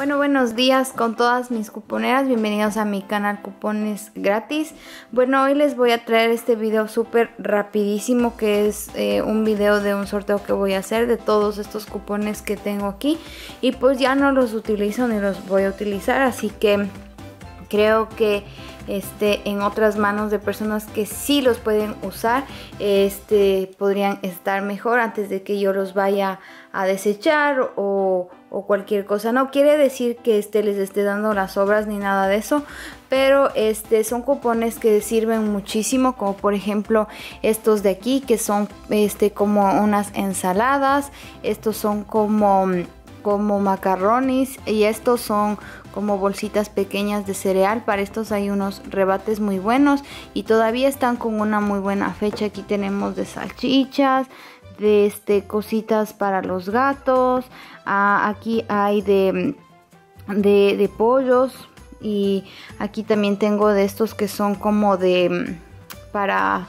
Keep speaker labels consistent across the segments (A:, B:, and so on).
A: Bueno, buenos días con todas mis cuponeras, bienvenidos a mi canal Cupones Gratis. Bueno, hoy les voy a traer este video súper rapidísimo que es eh, un video de un sorteo que voy a hacer de todos estos cupones que tengo aquí. Y pues ya no los utilizo ni los voy a utilizar, así que creo que este, en otras manos de personas que sí los pueden usar, este, podrían estar mejor antes de que yo los vaya a desechar o, cualquier cosa. No quiere decir que este les esté dando las obras ni nada de eso, pero este son cupones que sirven muchísimo, como por ejemplo estos de aquí que son como unas ensaladas, estos son como como macarrones y estos son como bolsitas pequeñas de cereal. Para estos hay unos rebates muy buenos y todavía están con una muy buena fecha. Aquí tenemos de salchichas, de este cositas para los gatos. Ah, aquí hay de, de, de pollos y aquí también tengo de estos que son como de para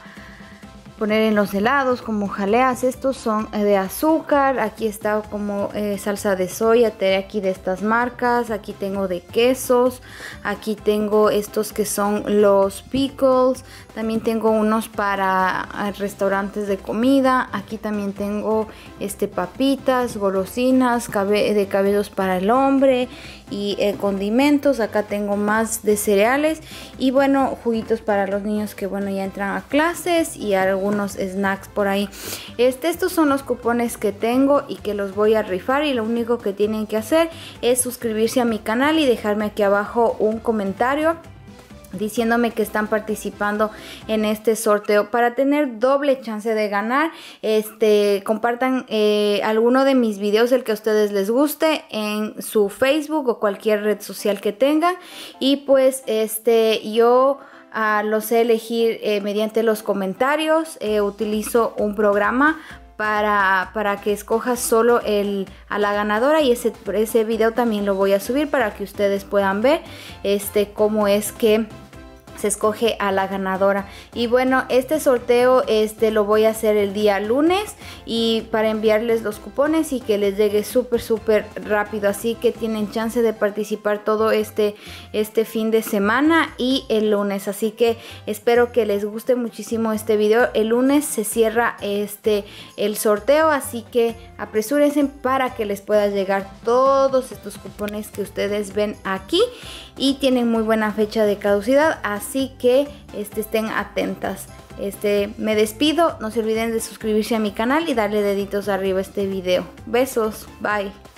A: poner en los helados como jaleas. Estos son eh, de azúcar. Aquí está como eh, salsa de soya, aquí de estas marcas. Aquí tengo de quesos. Aquí tengo estos que son los pickles. También tengo unos para eh, restaurantes de comida. Aquí también tengo este papitas, golosinas, de cabellos para el hombre y condimentos. Acá tengo más de cereales y bueno, juguitos para los niños que bueno ya entran a clases y algunos unos snacks por ahí. Este, estos son los cupones que tengo y que los voy a rifar y lo único que tienen que hacer es suscribirse a mi canal y dejarme aquí abajo un comentario diciéndome que están participando en este sorteo para tener doble chance de ganar este compartan eh, alguno de mis videos el que a ustedes les guste en su facebook o cualquier red social que tengan y pues este yo lo sé elegir eh, mediante los comentarios. Eh, utilizo un programa para, para, que escojas solo a la ganadora y ese, ese video también lo voy a subir para que ustedes puedan ver este, cómo es que se escoge a la ganadora. Y bueno, este sorteo este lo voy a hacer el día lunes y para enviarles los cupones y que les llegue súper súper rápido. Así que tienen chance de participar todo este, este fin de semana y el lunes. Así que espero que les guste muchísimo este video. El lunes se cierra este el sorteo, así que apresúrense para que les pueda llegar todos estos cupones que ustedes ven aquí y tienen muy buena fecha de caducidad. Así así que este, estén atentas. Este, me despido, no se olviden de suscribirse a mi canal y darle deditos arriba a este video. Besos, bye.